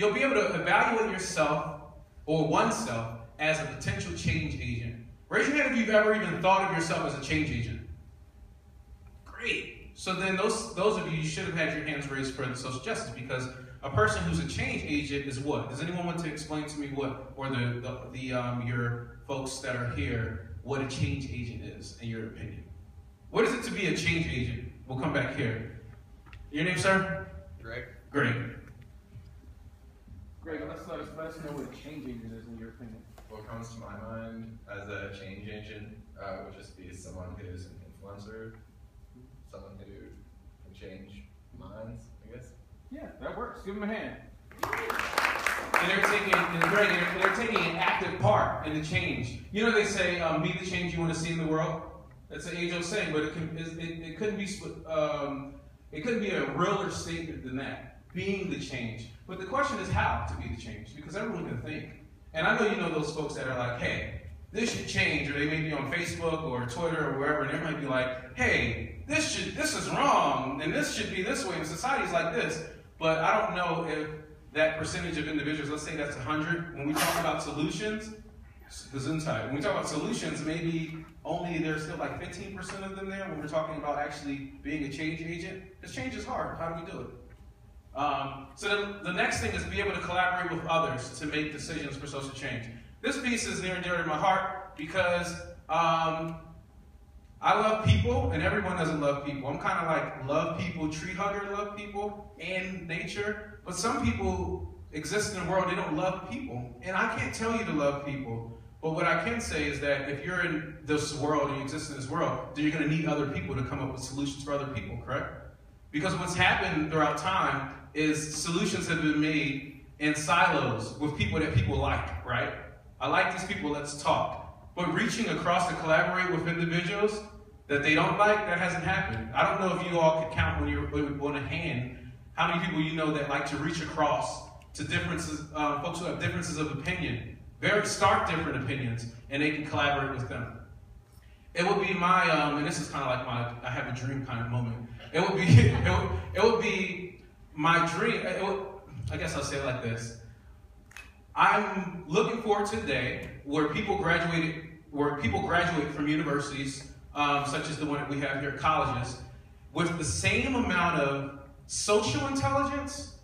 you'll be able to evaluate yourself or oneself as a potential change agent. Raise your hand if you've ever even thought of yourself as a change agent. Great. So then those those of you, you should have had your hands raised for the social justice because a person who's a change agent is what? Does anyone want to explain to me what, or the, the, the um, your folks that are here, what a change agent is in your opinion? What is it to be a change agent? We'll come back here. Your name, sir? Greg? Great. Greg, let's let us let us know what a change agent is in your opinion. What comes to my mind as a change agent uh, would just be someone who's an influencer, someone who can change minds, I guess. Yeah, that works. Give him a hand. And they're taking, and Greg, they're, they're taking an active part in the change. You know, they say, um, "Be the change you want to see in the world." That's an age-old saying, but it, can, it, it, couldn't be, um, it couldn't be a realer statement than that. Being the change. But the question is how to be the change, because everyone can think. And I know you know those folks that are like, "Hey, this should change," or they may be on Facebook or Twitter or wherever, and they might be like, "Hey, this should, this is wrong, and this should be this way, and society's like this." But I don't know if that percentage of individuals, let's say that's 100, when we talk about solutions, Gesundheit, when we talk about solutions, maybe only there's still like 15% of them there when we're talking about actually being a change agent. Because change is hard. How do we do it? Um, so the, the next thing is be able to collaborate with others to make decisions for social change. This piece is near and dear to my heart because um, I love people, and everyone doesn't love people. I'm kind of like love people, tree hugger, love people, and nature. But some people exist in the world, they don't love people. And I can't tell you to love people. But what I can say is that if you're in this world and you exist in this world, then you're going to need other people to come up with solutions for other people, correct? Because what's happened throughout time is solutions have been made in silos with people that people like, right? I like these people, let's talk. But reaching across to collaborate with individuals that they don't like, that hasn't happened. I don't know if you all could count when you're on a hand how many people you know that like to reach across to differences, uh, folks who have differences of opinion, very stark different opinions, and they can collaborate with them. It would be my, um, and this is kind of like my, I have a dream kind of moment. It would be, it would, it would be my dream. Would, I guess I'll say it like this. I'm looking forward to a day where people graduated, where people graduate from universities, um, such as the one that we have here at colleges, with the same amount of social intelligence